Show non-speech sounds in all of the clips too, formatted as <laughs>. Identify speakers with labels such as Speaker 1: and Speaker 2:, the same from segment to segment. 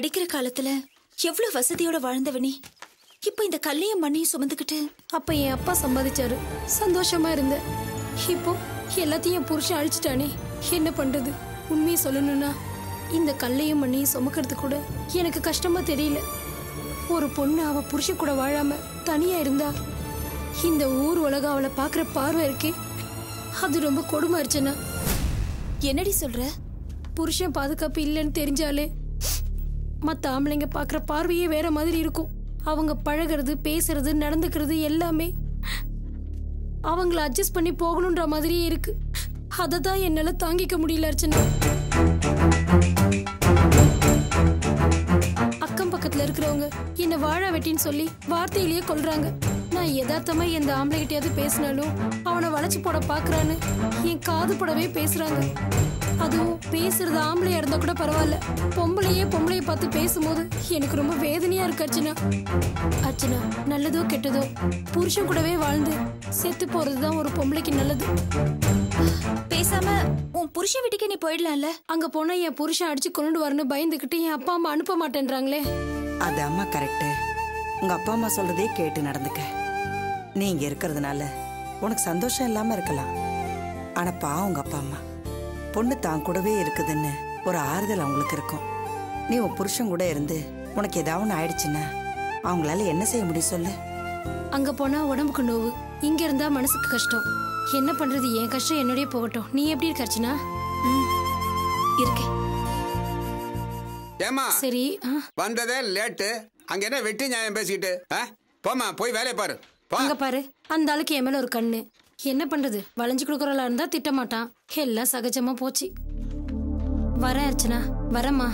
Speaker 1: படிக்கிற காலத்துல எவ்வளவு வசதியோட வாழ்ந்தவ நீ இப்ப இந்த கல்லையும் மண்ணையும் சுமந்துக்கிட்டு
Speaker 2: அப்ப என் அப்பா சம்பாதிச்சாரு. சந்தோஷமா இருந்தேன் இப்போ எல்லாத்தையும் புருஷன் அழிச்சிட்டானே. என்ன பண்றது? உண்மையை சொல்லணும்னா இந்த கல்லையும் மண்ணையும் சுமக்கிறது கூட எனக்கு கஷ்டமா தெரியல. ஒரு பொண்ணு அவ புருஷன் கூட வாழாம தனியா இருந்தா இந்த ஊர் உலகம் அவளை பாக்குற பார்வை இருக்கே. அது ரொம்ப கொடுமை அர்ச்சனா.
Speaker 1: என்னடி சொல்ற?
Speaker 2: புருஷன் பாதுகாப்பு இல்லைன்னு தெரிஞ்சாலே மற்ற ஆம்பளைங்க பார்க்குற பார்வையே வேற மாதிரி இருக்கும். அவங்க பழகிறது பேசுறது நடந்துக்கிறது எல்லாமே அவங்கள அட்ஜஸ்ட் பண்ணி போகணுன்ற மாதிரியே இருக்கு. அதை தான் என்னால் தாங்கிக்க முடியல அர்ச்சனா. அக்கம் பக்கத்தில் இருக்கிறவங்க என்னை வாழ வெட்டின்னு சொல்லி வார்த்தையிலேயே கொள்றாங்க நான் யதார்த்தமா எந்த ஆம்பளைகிட்டயாவது பேசினாலும் அவனை வளைச்சு போட பாக்குறான்னு என் காது படவே பேசுறாங்க. அதுவும் பேசுறது ஆம்பளையா இருந்தா கூட பரவாயில்ல. பொம்பளையே பொம்பளைய பார்த்து பேசும்போது எனக்கு ரொம்ப வேதனையா இருக்கு அர்ச்சனா. அர்ச்சனா நல்லதோ கெட்டதோ புருஷன் கூடவே வாழ்ந்து செத்து போறதுதான் ஒரு பொம்பளைக்கு நல்லது.
Speaker 1: பேசாம உன் புருஷன் வீட்டுக்கே நீ போயிடலாம்ல?
Speaker 2: அங்க போனா என் புருஷன் அடிச்சு கொண்டு வரணும் பயந்துகிட்டு என் அப்பா அம்மா அனுப்ப மாட்டேன்றாங்களே.
Speaker 3: அது அம்மா கரெக்டு உங்க அப்பா அம்மா சொல்றதே கேட்டு நடந்துக்க. நீ இங்க இருக்கிறதுனால உனக்கு சந்தோஷம் இல்லாம இருக்கலாம். ஆனா பாவம் உங்க அப்பா அம்மா. பொண்ணு தான் கூடவே இருக்குதுன்னு ஒரு ஆறுதல் அவங்களுக்கு இருக்கும். நீ உன் புருஷன் கூட இருந்து உனக்கு ஏதாவது ஒன்று ஆயிடுச்சுன்னா அவங்களால என்ன செய்ய முடியும் சொல்லு.
Speaker 2: அங்க போனா உடம்புக்கு நோவு இங்க இருந்தா மனசுக்கு கஷ்டம். என்ன பண்றது என் கஷ்டம் என்னோடய போகட்டும். நீ எப்படி இருக்க அர்ச்சனா?
Speaker 1: இருக்கேன்.
Speaker 4: ஏமா
Speaker 2: சரி ஆ,
Speaker 4: வந்ததே லேட்டு. அங்க என்ன வெட்டி நியாயம் பேசிக்கிட்டு ஆ? போம்மா போய் வேலையை பாரு. போ
Speaker 2: அங்க பாரு அந்த ஆளுக்கு என் மேல ஒரு கண்ணு. என்ன பண்றது? வளைஞ்சு கொடுக்கறவளா இருந்தா திட்ட மாட்டான் எல்லாம் சகஜமா போச்சு. வரேன் அர்ச்சனா வரேம்மா.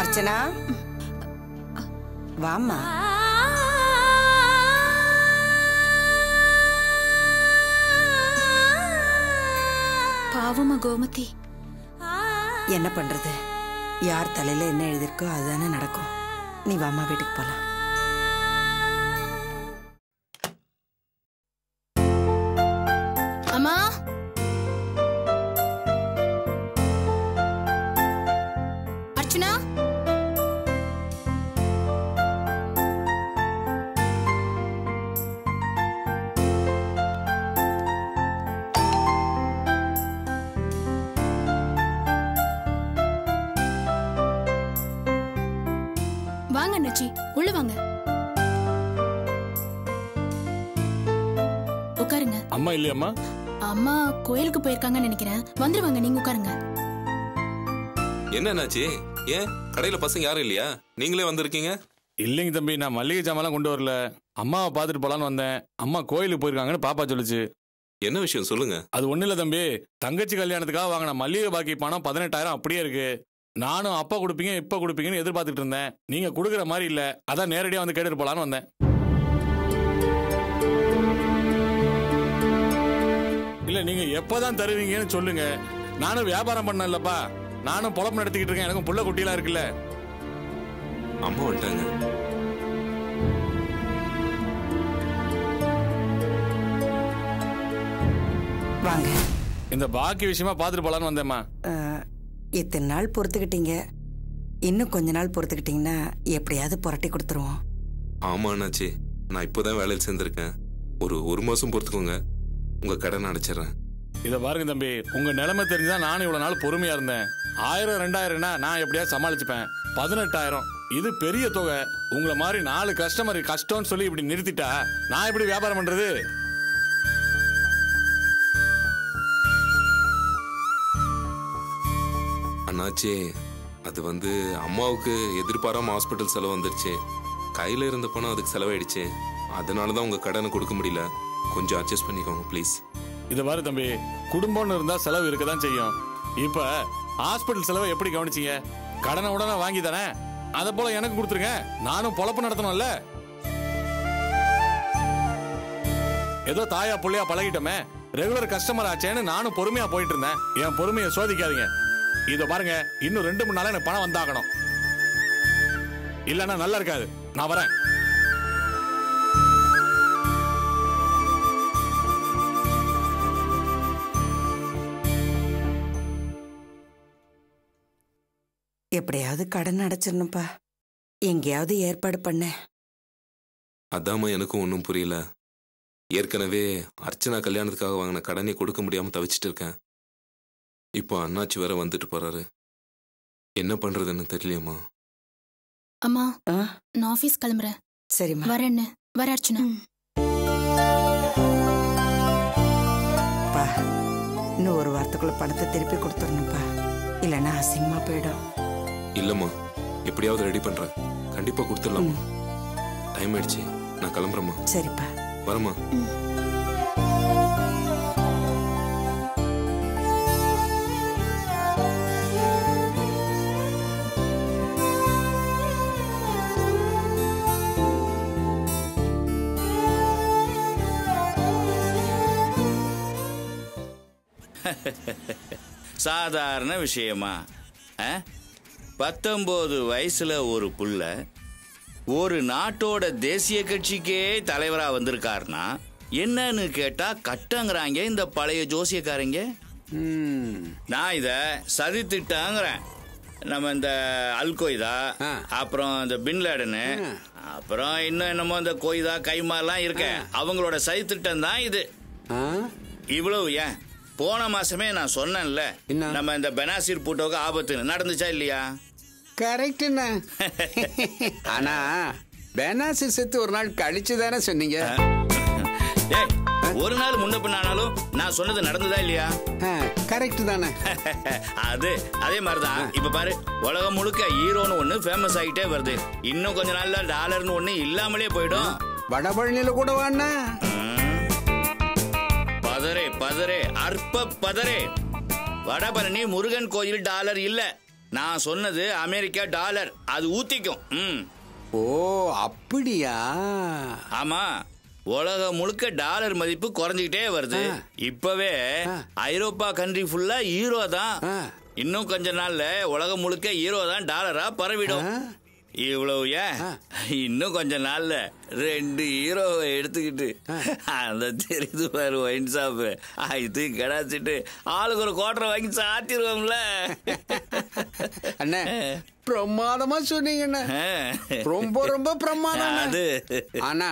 Speaker 3: அர்ச்சனா வாம்மா.
Speaker 1: பாவமா கோமதி.
Speaker 3: என்ன பண்றது? யார் தலையில என்ன எழுதியிருக்கோ அதுதானே நடக்கும். நீ வாம்மா வீட்டுக்கு போலாம்.
Speaker 2: அம்மா? அண்ணாச்சி உள்ள வாங்க. உட்காருங்க.
Speaker 5: அம்மா இல்லையம்மா?
Speaker 2: அம்மா கோயிலுக்கு போயிருக்காங்கன்னு நினைக்கிறேன். வந்துருவாங்க நீங்க உட்காருங்க.
Speaker 6: என்னன்னாச்சு ஏன்? கடையில பசங்க யாரும் இல்லையா? நீங்களே வந்திருக்கீங்க?
Speaker 5: இல்லைங்க தம்பி நான் மல்லிகை ஜாமான்லாம் கொண்டு வரல. அம்மாவை பார்த்துட்டு போலான்னு வந்தேன். அம்மா கோயிலுக்கு போயிருக்காங்கன்னு பாப்பா சொல்லுச்சு.
Speaker 6: என்ன விஷயம்? சொல்லுங்க.
Speaker 5: அது ஒண்ணும் இல்ல தம்பி தங்கச்சி கல்யாணத்துக்காக வாங்கின மல்லிகை பாக்கி பணம் பதினெட்டாயிரம் அப்படியே இருக்கு. நானும் அப்பா கொடுப்பீங்க இப்ப கொடுப்பீங்கன்னு எதிர்பார்த்துட்டு இருந்தேன். நீங்க கொடுக்குற மாதிரி இல்ல. அதான் நேரடியா வந்து கேட்டுட்டு போலான்னு வந்தேன். இல்ல நீங்க எப்பதான் தருவீங்கன்னு சொல்லுங்க. நானும் வியாபாரம் பண்ண இல்லப்பா நானும் பொழப்பு நடத்திக்கிட்டு இருக்கேன். எனக்கும் புள்ள குட்டியெல்லாம் இருக்குல்ல.
Speaker 6: அம்மா வந்துட்டாங்க.
Speaker 3: வாங்க.
Speaker 5: இந்த பாக்கி விஷயமா பார்த்துட்டு போலான்னு வந்தேம்மா.
Speaker 3: இத்தனை நாள் பொறுத்துக்கிட்டீங்க. இன்னும் கொஞ்ச நாள் பொறுத்துக்கிட்டீங்கன்னா எப்படியாவது புரட்டி கொடுத்துருவோம்.
Speaker 6: ஆமா அண்ணாச்சி நான் இப்போதான் வேலையில் சேர்ந்திருக்கேன். ஒரு ஒரு மாசம் பொறுத்துக்கோங்க. உங்க கடனை அடைச்சிடுறேன்.
Speaker 5: இத பாருங்க தம்பி உங்க நிலைமை தெரிஞ்சா நானும் இவ்வளவு நாள் பொறுமையா இருந்தேன். ஆயிரம் ரெண்டாயிரம்னா நான் எப்படியா சமாளிச்சுப்பேன். பதினெட்டாயிரம் இது பெரிய தொகை. உங்களை மாதிரி நாலு கஸ்டமர் கஷ்டம்னு சொல்லி இப்படி நிறுத்திட்டா நான் எப்படி வியாபாரம் பண்றது?
Speaker 6: அண்ணாச்சி அது வந்து அம்மாவுக்கு எதிர்பாராம ஹாஸ்பிட்டல் செலவு வந்துருச்சு. கையில இருந்த பணம் அதுக்கு செலவாயிடுச்சு. அதனால தான் உங்க கடனை கொடுக்க முடியல. கொஞ்சம் அட்ஜஸ்ட் பண்ணிக்கோங்க ப்ளீஸ்
Speaker 5: இது மாதிரி தம்பி குடும்பம்னு இருந்தா செலவு இருக்க தான் செய்யும். இப்ப ஹாஸ்பிட்டல் செலவை எப்படி கவனிச்சீங்க? கடனை உடனே வாங்கி தானே அதை போல எனக்கு கொடுத்துருங்க. நானும் பொழப்பு நடத்தணும்ல. ஏதோ தாயா புள்ளையா பழகிட்டோமே. ரெகுலர் கஸ்டமர் ஆச்சேன்னு நானும் பொறுமையா போயிட்டு இருந்தேன். என் பொறுமையை சோதிக்காதீங்க. இத பாருங்க இன்னும் ரெண்டு மூணு நாளா எனக்கு பணம் வந்தாகணும். இல்லைன்னா நல்லா இருக்காது. நான் வரேன்.
Speaker 3: எப்படியாவது கடன் அடைச்சிடணும்ப்பா. எங்கேயாவது ஏற்பாடு பண்ண.
Speaker 6: அதாம்மா எனக்கும் ஒன்றும் புரியல. ஏற்கனவே அர்ச்சனா கல்யாணத்துக்காக வாங்கின கடனை கொடுக்க முடியாம தவிச்சிட்டு இருக்கேன். இப்போ அண்ணாச்சி வேற வந்துட்டு போறாரு. என்ன பண்றதுன்னு தெரியலையம்மா.
Speaker 7: அம்மா நான் ஆபீஸ் கிளம்புறேன்.
Speaker 3: சரிம்மா.
Speaker 7: வரேன்னு. வர அர்ச்சனா.
Speaker 3: பா இன்னும் ஒரு வாரத்துக்குள்ள பணத்தை திருப்பி கொடுத்துடணும்ப்பா. இல்லைன்னா அசிங்கமா போயிடும்.
Speaker 6: இல்லம்மா எப்படியாவது ரெடி பண்றேன். கண்டிப்பா கொடுத்துடலாமா டைம் ஆயிடுச்சு. நான் கிளம்புறேம்மா.
Speaker 3: சரிப்பா.
Speaker 6: வரேம்மா. <laughs>
Speaker 8: சாதாரண விஷயமா? ஆ? பத்தொன்பது வயசுல ஒரு புள்ள ஒரு நாட்டோட தேசிய கட்சிக்கே தலைவரா வந்திருக்காருனா என்னன்னு கேட்டா கட்டங்கிறாங்க இந்த பழைய ஜோசியக்காரங்க. நான் இத சதி திட்டங்கிறேன் நம்ம இந்த அல் கொய்தா
Speaker 4: ஆ.
Speaker 8: அப்புறம் இந்த பின் லேடனு அப்புறம் இன்னும் என்னமோ இந்த கொய்தா கைமாலாம் இருக்க அவங்களோட சதி திட்டம் தான் இது. இவ்வளவு ஏன்? போன மாசமே நான் சொன்னேன்ல
Speaker 4: என்ன?
Speaker 8: நம்ம இந்த பெனாசிர் பூட்டோக்கு ஆபத்து நடந்துச்சா இல்லையா?
Speaker 4: கரெக்டுண்ணா <laughs> ஆனா பெனாசி செத்து ஒரு நாள் கழிச்சு தானே சொன்னீங்க.
Speaker 8: ஏய் ஒரு நாள் முன்ன பின்னானாலும் நான் சொன்னது நடந்ததா இல்லையா?
Speaker 4: கரெக்ட் தானே. <laughs>
Speaker 8: அது அதே மாதிரிதான். இப்ப பாரு உலகம் முழுக்க ஹீரோன்னு ஒண்ணு ஃபேமஸ் ஆகிட்டே வருது. இன்னும் கொஞ்ச நாள்ல டாலர்னு ஒண்ணு இல்லாமலே போயிடும்.
Speaker 4: வடபழனியில கூட வாண்ணா.
Speaker 8: பதரே அற்ப பதரே. வடபழனி முருகன் கோயில் டாலர் இல்ல. நான் சொன்னது அமெரிக்கா டாலர். அது ஊத்திக்கும். ம்.
Speaker 4: ஓ அப்படியா?
Speaker 8: ஆமா. உலகம் முழுக்க டாலர் மதிப்பு குறைஞ்சிக்கிட்டே வருது. இப்பவே. ஐரோப்பா கண்ட்ரி ஃபுல்லா ஹீரோ தான். இன்னும் கொஞ்ச நாள்ல உலகம் முழுக்க ஹீரோ தான் டாலரா பரவிடும். இவ்வளவு ஏன் இன்னும் கொஞ்ச நாள்ல ரெண்டு ஹீரோவை எடுத்துக்கிட்டு அந்த தெரியுது பாரு ஒயின் ஷாப் இது கடாச்சிட்டு ஆளுக்கு ஒரு கோட்டரை வாங்கி சாத்திடுவோம்ல
Speaker 4: அண்ணே பிரமாதமா சொன்னீங்கண்ணே ரொம்ப ரொம்ப பிரமாதம்
Speaker 8: அது.
Speaker 4: ஆனா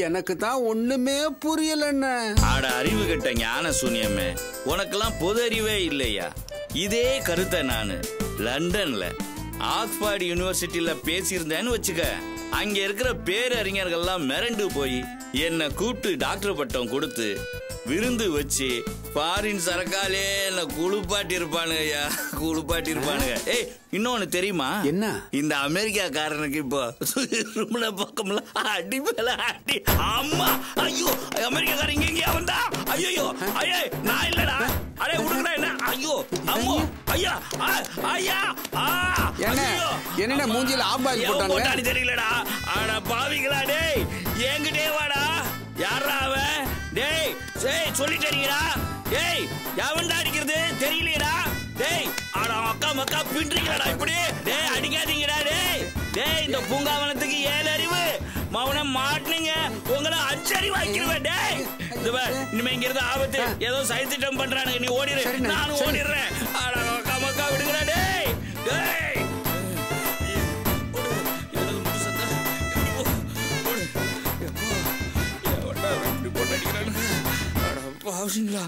Speaker 4: எனக்கு தான் ஒண்ணுமே புரியலண்ணே
Speaker 8: ஆட அறிவு கெட்ட ஞான சூன்யமே உனக்கெல்லாம் பொது அறிவே இல்லையா? இதே கருத்தை நானு லண்டன்ல ஆக்ஸ்போர்ட் யூனிவர்சிட்டியில பேசியிருந்தேன்னு வச்சுக்க. அங்க இருக்கிற பேரறிஞர்கள்லாம் மிரண்டு போய் என்னை கூப்பிட்டு டாக்டர் பட்டம் கொடுத்து விருந்து வச்சு ஃபாரின் சரக்காலே என்ன குளிப்பாட்டி இருப்பானுங்க ஐயா குளிப்பாட்டி இருப்பானுங்க ஏய் இன்னொன்னு தெரியுமா?
Speaker 4: என்ன?
Speaker 8: இந்த அமெரிக்காக்காரனுக்கு இப்போ ரூம்ல பக்கம்ல அடி மேல அடி. அம்மா! ஐயோ! அமெரிக்காக்காரன் இங்க எங்கேயா வந்தா? ஐயோ ஐயா நான் இல்லடா. அடே விடுங்கடா என்ன? ஐயோ அம்மோ! ஐயா. ஆ, ஐயா ஆ
Speaker 4: என்ன? என்னடா மூஞ்சில ஆபாயில்
Speaker 8: எவன்
Speaker 4: போட்டானுங்க?
Speaker 8: போட்டான்னு தெரியலடா. அட பாவிங்களா டேய்! என்கிட்டே வாடா. யாரா அவன்? டேய் சரி சொல்லிட்டீங்கடா டேய் எவன்டா அடிக்கிறது? அக்கா மக்கா பின்றீங்களாடா இப்படி? டேய் அடிக்காதீங்கடா டேய். டேய் இந்த பூங்காவனத்துக்கு ஏழு அறிவு? மௌனம் மாட்டுனீங்க. உங்களை அச்சறிவு ஆக்கிடுவேன் டேய் இனிமே இங்க இருந்து ஆபத்து ஏதோ சைத்திட்டம் பண்றானுங்க. நீ ஓடிடு நானும். ஓடிடுறேன். மக்கா விடுங்கடா டேய். டேய். ஆகுங்களா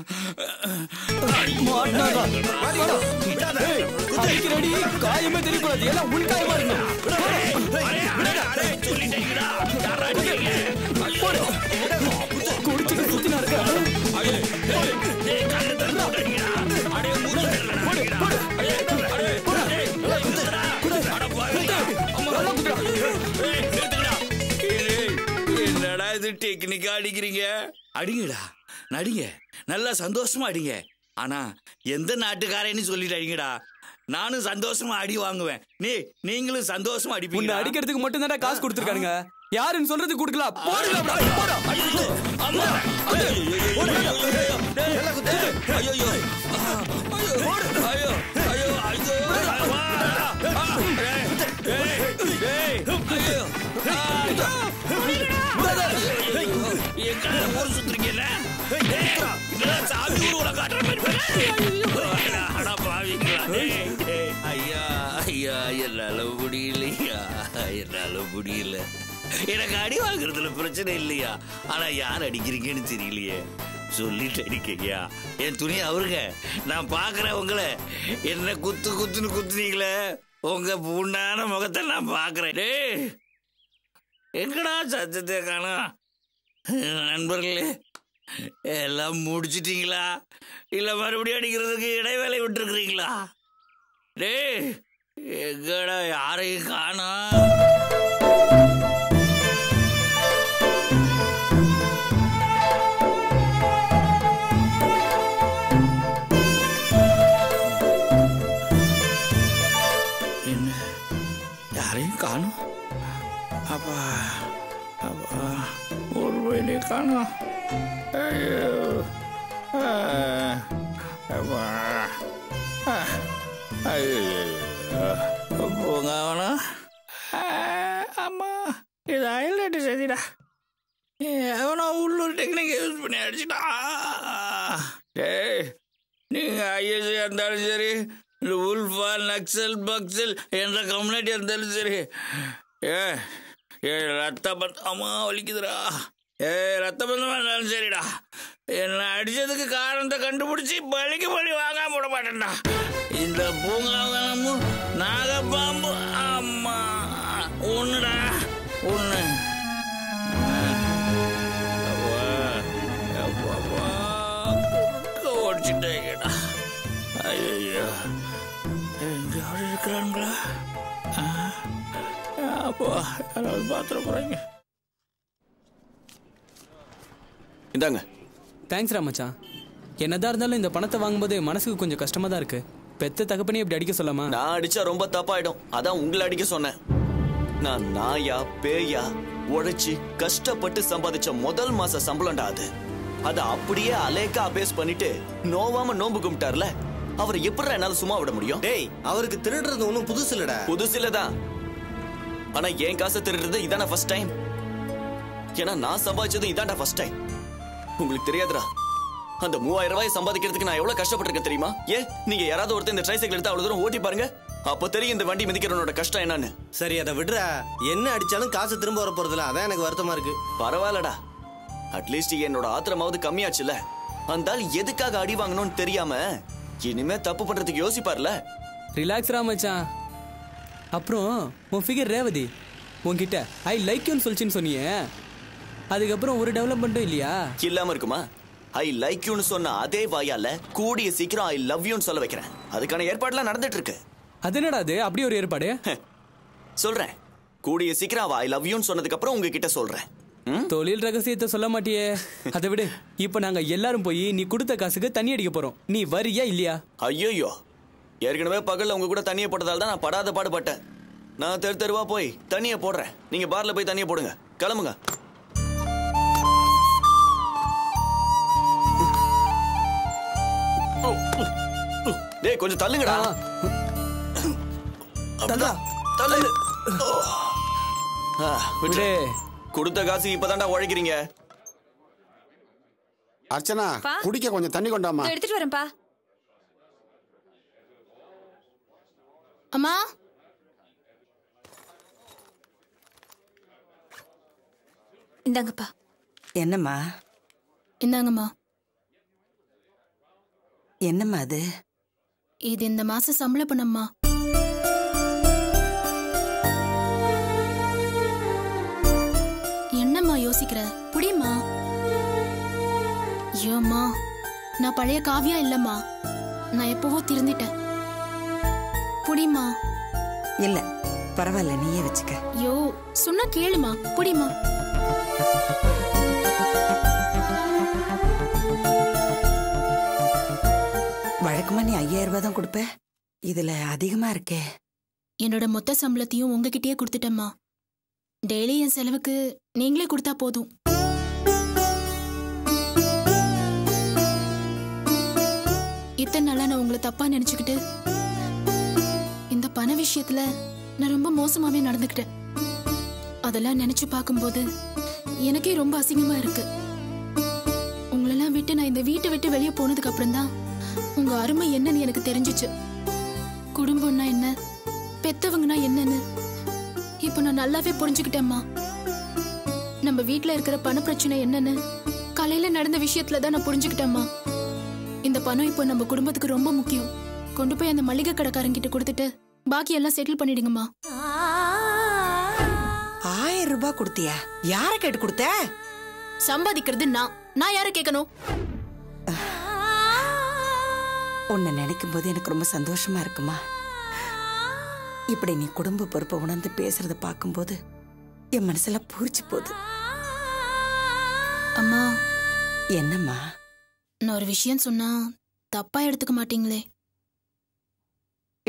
Speaker 8: அடிக்கு
Speaker 9: ரெடி காயமே தெரியக்கூடாது
Speaker 8: அடிங்கடா நடிங்க. நல்லா சந்தோஷமா அடிங்க ஆனா எந்த நாட்டுக்காரன்னு சொல்லிட்டு நானும் சந்தோஷமா அடி வாங்குவேன் நீ நீங்களும் சந்தோஷமா
Speaker 9: அடி
Speaker 8: அடிப்பீங்க
Speaker 9: அடிக்கிறதுக்கு மட்டும் தானே காசு கொடுத்துருக்கானுங்க யாருன்னு சொல்றது கொடுக்கலாம் போடுங்க
Speaker 8: ஐயோ ஊர் சுத்துறீங்கல்ல? இதெல்லாம் சாமி ஊர்வலம் காட்டுற மாதிரி அடா, பாவிங்களா, ஐயா ஐயா என்னால முடியலையா? என்னால முடியல. எனக்கு அடி வாங்குறதுல பிரச்சனை இல்லையா? ஆனா யார் அடிக்கிறீங்கன்னு தெரியலையே. சொல்லிட்டு அடிக்கையா என் துணி அவருங்க. நான் பாக்குறேன் உங்களை. என்ன குத்து குத்துன்னு குத்துனீங்களே. உங்க புண்ணான முகத்தை நான் பாக்குறேன். எங்கடா சத்தத்தை காணும்? நண்பர்களே எல்லாம் முடிச்சிட்டீங்களா? இல்ல மறுபடியும் அடிக்கிறதுக்கு இடைவேளை விட்டுருக்குறீங்களா? டேய் எங்கடா யாரையும் காணா வயலே காணும் ஐயோ போங்க அவனா அம்மா இது ஹைலைட் செய்திடா எவனோ உள்ளூர் டெக்னிக் யூஸ் பண்ணி அடிச்சிட்டா டேய் நீங்கள் ஐஎஸ்ஐ இருந்தாலும் சரி இந்த உல்ஃபா நக்சல் பக்சல் என்ற கம்யூனிட்டி இருந்தாலும் சரி ஏ ஏ ரத்த பந்தம் அம்மா வலிக்குதுடா ஏ ரத்த பந்தமா இருந்தாலும் சரிடா. என்ன அடிச்சதுக்கு காரணத்தை கண்டுபிடிச்சி பலிக்கு பலி வாங்காம விட மாட்டேன்டா. இந்த பூங்காவனமும் நாகப்பாம்பு அம்மா ஒண்ணுடா ஒண்ணு. அப்பா, ஐயோ எங்கேயாவது இருக்கிறாங்களா அப்போ யாராவது பாத்திர போறாங்க?
Speaker 9: இந்தாங்க. தேங்க்ஸ் ரா மச்சான். என்னதான் இருந்தாலும் இந்த பணத்தை வாங்கும்போது மனசுக்கு கொஞ்சம் கஷ்டமா தான் இருக்கு. பெத்த தகப்பனே இப்படி அடிக்க சொல்லாமா?
Speaker 10: நான் அடிச்சா ரொம்ப தப்பாயிடும். அதான் உங்களை அடிக்க சொன்னேன். நான் நாயா பேயா உழைச்சு கஷ்டப்பட்டு சம்பாதிச்ச முதல் மாச சம்பளம்டா அது. அத அப்படியே அலேக்கா அபேஸ் பண்ணிட்டு நோவாம நோம்பு கும்பிட்டார்ல? அவரை எப்படி என்னால சும்மா விட முடியும்?
Speaker 11: டேய் அவருக்கு திருடுறது ஒன்றும் புதுசு இல்லடா.
Speaker 10: புதுசு இல்லதான் ஆனா என் காசை திருடுறது இதான ஃபர்ஸ்ட் டைம் ஏன்னா நான் சம்பாதிச்சது இதான்டா ஃபர்ஸ்ட் டைம் உங்களுக்கு தெரியாதுடா. அந்த மூவாயிரம் ரூபாய் சம்பாதிக்கிறதுக்கு நான் எவ்வளவு கஷ்டப்பட்டிருக்கேன் தெரியுமா? ஏ நீங்க யாராவது ஒருத்தர் இந்த ட்ரைசைக்கிள் எடுத்து அவ்வளவு தூரம் ஓட்டி பாருங்க. அப்ப தெரியும் இந்த வண்டி மிதிக்கிறவனோட கஷ்டம் என்னன்னு.
Speaker 11: சரி அதை விடுறா. என்ன அடிச்சாலும் காசு திரும்ப வர போறதுல அதான் எனக்கு வருத்தமா இருக்கு.
Speaker 10: பரவாயில்லடா. அட்லீஸ்ட் என்னோட ஆத்திரமாவது கம்மியாச்சுல. அந்த ஆள் எதுக்காக அடி வாங்கணும்னு தெரியாம இனிமே தப்பு பண்றதுக்கு யோசிப்பார்ல.
Speaker 9: ரிலாக்ஸ் ரா மச்சான். அப்புறம் உன் ஃபிகர் ரேவதி உன்கிட்ட ஐ லைக் யூன்னு சொல்லிச்சுன்னு சொன்னியே. அதுக்கப்புறம் ஒரு டெவலப்மெண்ட்டும் இல்லையா?
Speaker 10: இல்லாம இருக்குமா? ஐ லைக் யூன்னு சொன்ன அதே வாயால கூடிய சீக்கிரம் ஐ லவ் யூன்னு சொல்ல வைக்கிறேன். அதுக்கான ஏற்பாடுலாம் நடந்துட்டு இருக்கு
Speaker 9: அது என்னடா அது? அப்படி ஒரு ஏற்பாடு?
Speaker 10: சொல்றேன். கூடிய சீக்கிரம் ஐ லவ் யூன்னு சொன்னதுக்கு அப்புறம் உங்ககிட்ட சொல்றேன்.
Speaker 9: தொழில் ரகசியத்தை சொல்ல மாட்டியே. அதை விடு. இப்போ நாங்க எல்லாரும் போய் நீ கொடுத்த காசுக்கு தண்ணி அடிக்க போறோம். நீ வரியா இல்லையா?
Speaker 10: ஐயோ ஏற்கனவே பகல்ல உங்க கூட தண்ணியை போட்டதால தான் நான் படாத பாடுபட்டேன். நான் தெரு தெருவா போய் தண்ணியை போடுறேன். நீங்க பார்ல போய் தண்ணியை போடுங்க. கிளம்புங்க. டேய் கொஞ்சம் தள்ளுங்கடா. தள்ளு. ஆ, விடு. கொடுத்த காசு இப்பதான்டா உழைக்கிறீங்க.
Speaker 12: அர்ச்சனா. குடிக்க கொஞ்சம் தண்ணி கொண்டாமா
Speaker 1: எடுத்துட்டு வரேன்ப்பா.
Speaker 7: அம்மா.
Speaker 1: இந்தாங்கப்பா.
Speaker 3: என்னம்மா?
Speaker 7: இந்தாங்கம்மா.
Speaker 3: என்னம்மா அது?
Speaker 7: இது இந்த மாச சம்பள பணம்மா. என்னம்மா யோசிக்கிற? புடியம்மா ஐயோம்மா நான் பழைய காவியா இல்லம்மா. நான் எப்பவோ திருந்திட்டேன். புடிமா
Speaker 3: இல்ல பரவாயில்ல நீயே வச்சுக்க.
Speaker 7: ஐயோ சொன்னா கேளுமா புடிமா
Speaker 3: வழக்கமா ரூபாய் தான் கொடுப்பேன் இதுல அதிகமா இருக்கே.
Speaker 7: என்னோட மொத்த சம்பளத்தையும் உங்ககிட்டயே கொடுத்துட்டேம்மா. டெய்லி என் செலவுக்கு நீங்களே கொடுத்தா போதும். இத்தனை நாளா நான் உங்களை தப்பா நினைச்சுக்கிட்டு இந்த பண விஷயத்துல நான் ரொம்ப மோசமாவே நடந்துக்கிட்டேன். அதெல்லாம் நினைச்சு பார்க்கும்போது எனக்கே ரொம்ப அசிங்கமா இருக்கு. உங்களெல்லாம் விட்டு நான் இந்த வீட்டை விட்டு வெளியே போனதுக்கு அப்புறம் தான் உங்க அருமை என்னன்னு எனக்கு தெரிஞ்சுச்சு. குடும்பம்னா என்ன? பெத்தவங்கன்னா என்னன்னு? இப்போ நான் நல்லாவே புரிஞ்சுக்கிட்டேம்மா. நம்ம வீட்ல இருக்கிற பண பிரச்சனை என்னன்னு? காலையில நடந்த விஷயத்துல தான் நான் புரிஞ்சுக்கிட்டேம்மா. இந்த பணம் இப்போ நம்ம குடும்பத்துக்கு ரொம்ப முக்கியம். கொண்டு போய் அந்த மளிகை கடைக்காரங்கிட்ட கொடுத்துட்டு பாக்கி எல்லாம் செட்டில் பண்ணிடுங்கம்மா.
Speaker 3: ஆயிரம் ரூபாய் கொடுத்தியா? யார கேட்டு கொடுத்த?
Speaker 7: சம்பாதிக்கிறது நான். நான் யாரை கேட்கணும்?
Speaker 3: உன்னை நினைக்கும் போது எனக்கு ரொம்ப சந்தோஷமா இருக்குமா? இப்படி நீ குடும்ப பொறுப்பை உணர்ந்து பேசுறத பார்க்கும்போது என் மனசுல பூரிச்சு போகுது.
Speaker 7: அம்மா.
Speaker 3: என்னம்மா?
Speaker 7: நான் ஒரு விஷயம் சொன்னா தப்பா எடுத்துக்க மாட்டீங்களே?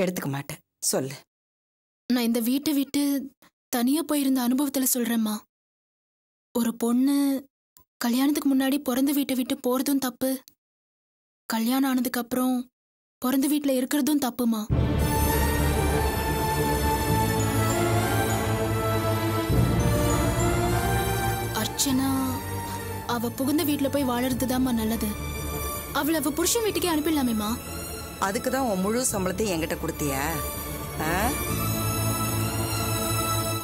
Speaker 3: எடுத்துக்க மாட்டேன். சொல்லு.
Speaker 7: நான் இந்த வீட்டை விட்டு தனியா போயிருந்த அனுபவத்துல சொல்றேம்மா. ஒரு பொண்ணு கல்யாணத்துக்கு முன்னாடி பிறந்த வீட்டை விட்டு போறதும் தப்பு. கல்யாணம் ஆனதுக்கு அப்புறம் பிறந்த வீட்ல இருக்கிறதும் தப்புமா? அர்ச்சனா அவ புகுந்த வீட்ல போய் வாழறதுதாம்மா நல்லது. அவளை அவ புருஷன் வீட்டுக்கே அனுப்பிடலாமேம்மா?
Speaker 3: அதுக்கு தான் உன் முழு சம்பளத்தையும் என்கிட்ட கொடுத்திய. ஆ?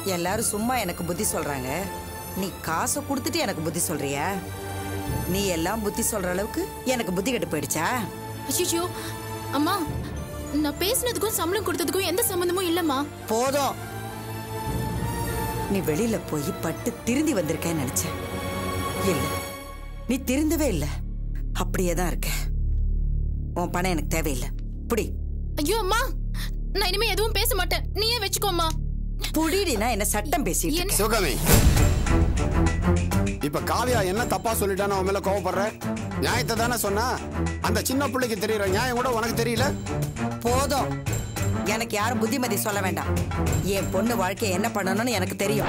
Speaker 3: எல்லாரும் சும்மா எனக்கு புத்தி சொல்றாங்க. நீ காசை கொடுத்துட்டு எனக்கு புத்தி சொல்றியா? நீ எல்லாம் புத்தி சொல்ற அளவுக்கு எனக்கு புத்தி கெட்டு போயிடுச்சா?
Speaker 7: அச்சிச்சோ. அம்மா நான் பேசினதுக்கும் சம்பளம் கொடுத்ததுக்கும் எந்த சம்பந்தமும் இல்லம்மா.
Speaker 3: போதும். நீ வெளியில போய் பட்டு திருந்தி வந்திருக்கேன்னு நினைச்சேன். இல்ல நீ திருந்தவே இல்ல. அப்படியே தான் இருக்க. உன் பணம் எனக்கு தேவையில்லை. புடி.
Speaker 7: ஐயோ அம்மா நான் இனிமே எதுவும் பேச மாட்டேன். நீயே வச்சுக்கோம்மா.
Speaker 3: புடிடினா என்ன சட்டம் பேசிட்டு இருக்க.
Speaker 12: இப்ப காவியா என்ன தப்பா சொல்லிட்டான்னு அவன் மேல கோவப்படுற? நியாயத்தை தானே சொன்னா? அந்த சின்ன பிள்ளைக்கு தெரியற நியாயம் கூட உனக்கு தெரியல?
Speaker 3: போதும். எனக்கு யாரும் புத்திமதி சொல்ல வேண்டாம். என் பொண்ணு வாழ்க்கையை என்ன பண்ணணும்னு எனக்கு தெரியும்.